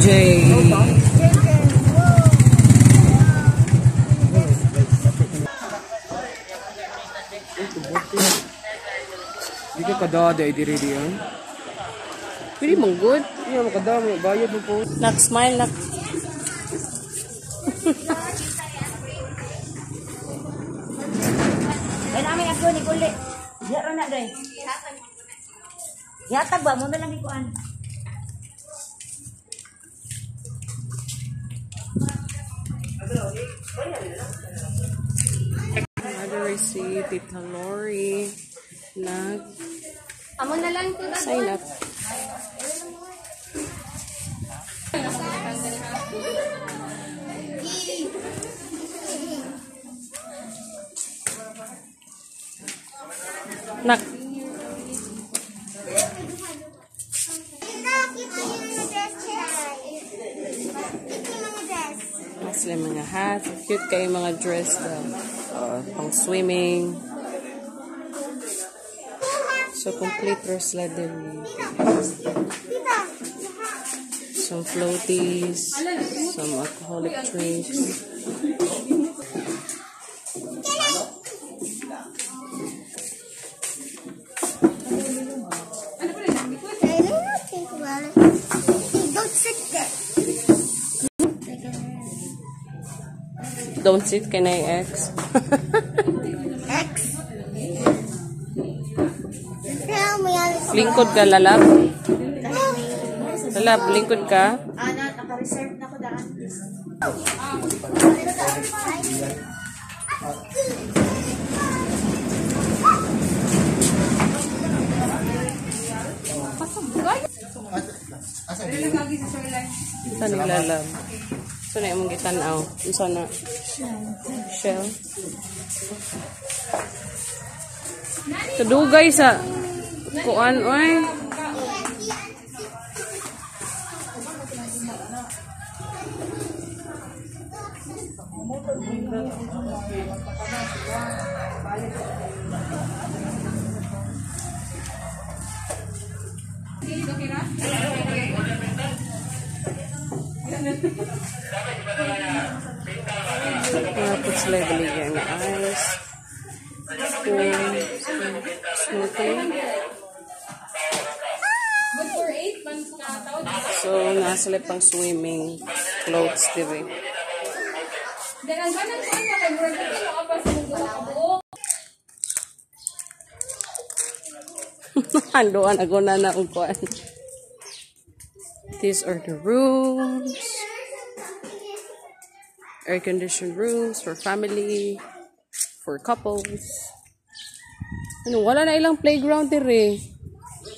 heading at Blue Jay. Di ka kadada diri diyan. Pwede mong good. Hindi mo kadama, bayad mo po. Nak, smile, nak. Ay namin ako ni Kuli. Diyan na day. Yatag ba mo na lang ikuan. Another receipt, Tita Lori. Nag Amo na lang ito sign up. Nak, Cute kayo mga dress daw. Uh, pang swimming. So, complete dress sila din. Some floaties, some alcoholic drinks. Don't sit, can I X? X. Lingkod ka, lalab. Lalab, lingkod ka. Ano, naka-reserve na ko daan. Saan nilalab? So na imong gitanaw. Unsa na? Shell. Kadugay sa kuan oy. Tapos sila baligyan ng ice. Spoon. Snorkeling. So, nasa pang swimming clothes diri. Andoan ako na na. These are the rooms. Air conditioned rooms for family, for couples. Ano, wala na ilang playground dire.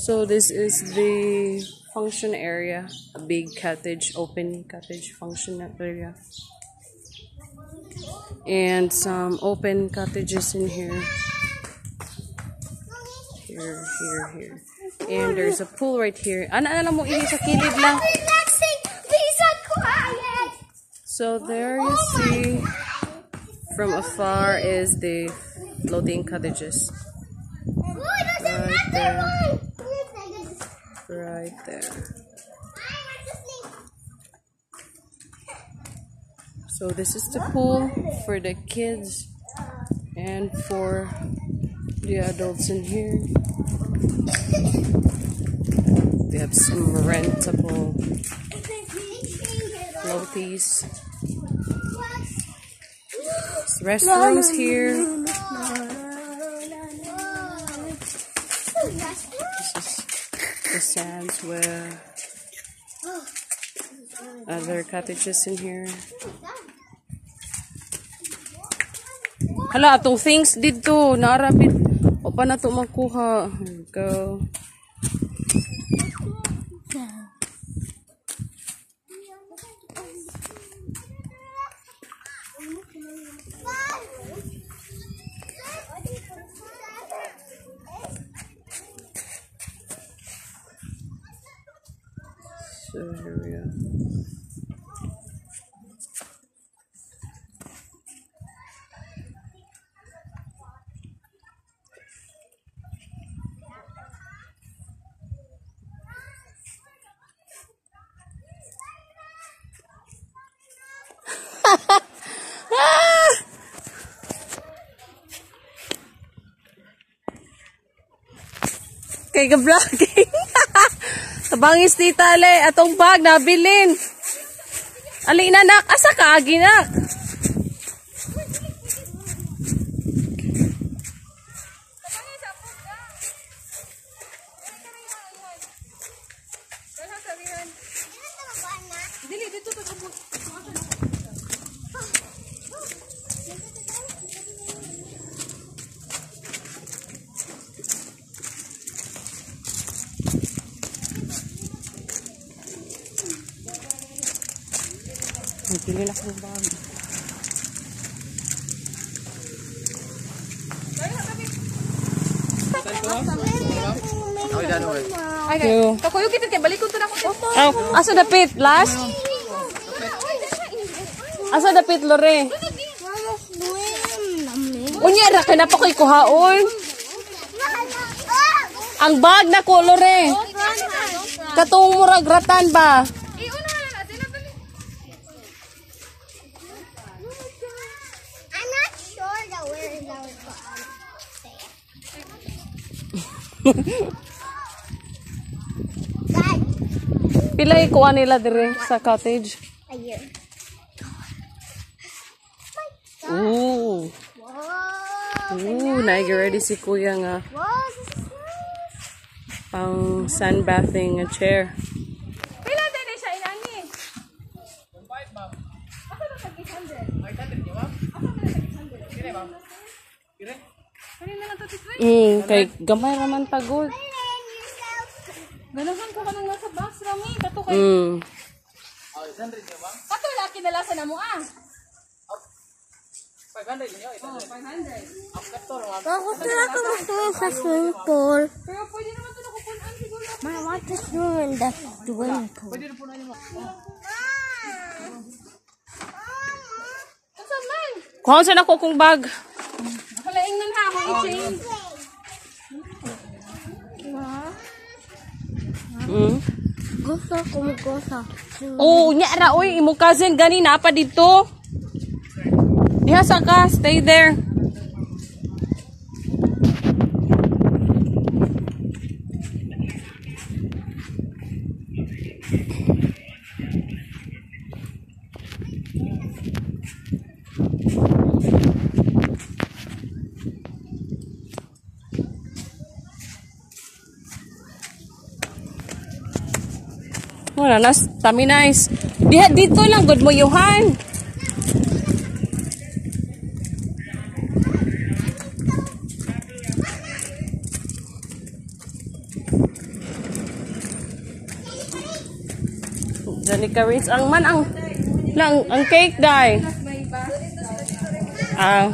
So this is the function area, a big cottage, open cottage function area. And some open cottages in here. Here, here, here. And there's a pool right here. Ana lang mo ini sa kilid lang. So there you see from afar is the floating cottages. Right there. Right there. So this is the pool for the kids and for the adults in here. They have some rentable floaties. Restrooms here. This is the sands with other cottages in here. Hala, atong things dito. Naarapit. O pa na ito we go. so here we are. Kaya vlogging. Tabangis ni Tale, atong bag nabilin. Ali na nak, asa ka aginak? Ay, pili na kong bag. Thank you. Kakuyo kita balik ko na ko. Oh, asa dapit? Last? Asa dapit, Lore? Unya, ra kay pa ko'y kuhaon. Ang bag na ko, Lore. Katong murag ratan ba? Pila ikuha nila dire sa cottage? a year. Ooh. Ooh, nag ready si kuya nga Whoa, this is nice. pang sunbathing nga chair. Pila din siya inani. Mm, kay gamay raman pagod. Ganahan ko kanang nasa box rami kato kay Mm. kato laki na lasa na mo ah. Bakit sila ka mag sa swimming pool? Pero pwede naman to nakupunan siguro. I want to swim in the swimming pool. Unsa man? Kuha sa nako kong bag. Nakalaing nan ha mo i-change. Mm. Gusto ko mag-gusto. Oo, nya ra oy, imo cousin gani na pa dito. Diha sa ka, stay there. Wala na, staminize. Diha, dito lang, good mo, Johan. Janica Rins, ang man ang lang ang cake dai. Ah.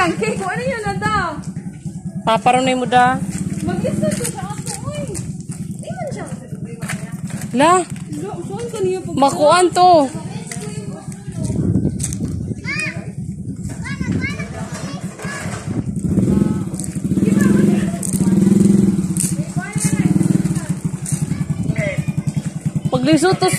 Swimming Hoy, ang cake ano yun na daw? Paparonay mo da. Mag-listen ko sa ako oy. Di man siya. La, saan kaniya po? makuan to. Paglisutos,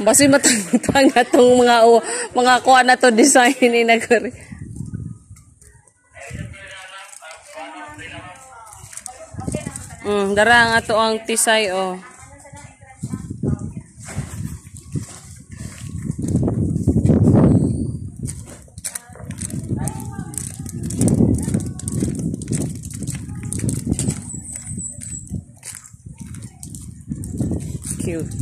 Basi matangtang na tong mga o, mga kuha na to design ni nagari. Mm, dara nga to ang tisay oh. Cute.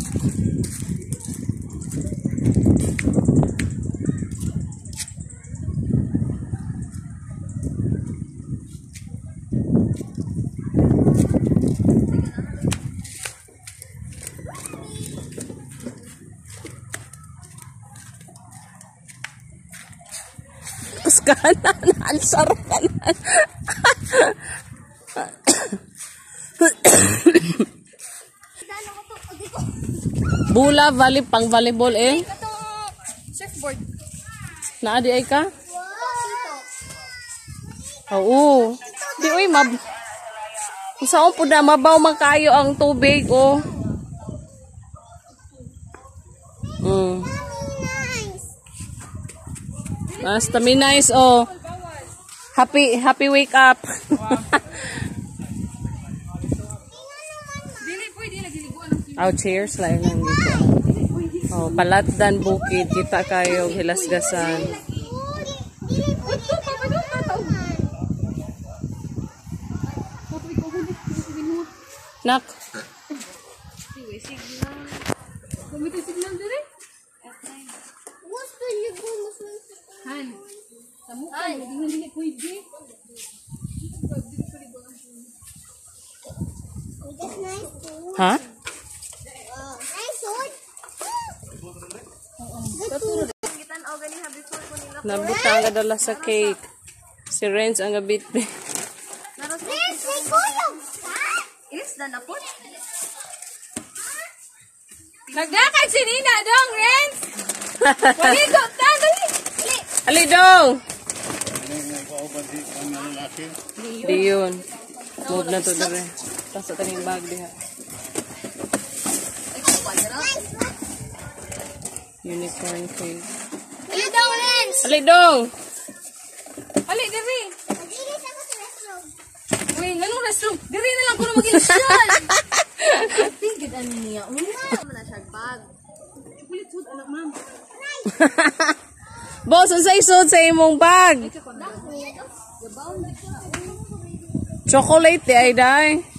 Kanan, ansar kanan. Bula, volley, pang volleyball eh. Surfboard. Naadi ay ka? Oo. Di, uy, mab... Saan po na, mabaw man kayo ang tubig, oh. Mm. Nice. Ah, stamina is, oh. Happy, happy wake up. Ang oh, cheers lang lang dito. Oh, palatdan bukid, kita kayo, hilasgasan. Dili po Ito, papa, doon tataw. Nak, Gamitin signal dire. Gusto niyo po Han. Kamu kan, hindi hindi pwede. That's nice food. Ha? Nabutang ka dala sa cake. Si Renz ang gabit. Yes, may kulog. Is na na po. Nagdakay si Nina dong, Renz. Waligo, dali. Ali dong! Di yun. Move na to dere. Tapos ito yung bag diha. Unicorn cake. Ano daw, Lens? Ali dong! Ali, diri. Mag-ilis ako sa restroom. Uy, anong restroom? Diri na lang ko na mag-install. Tingkid ano niya. Una. Mana siya bag. Kulit food, anak ma'am. Boss, ang sa sa imong bag? Chocolate di ay day.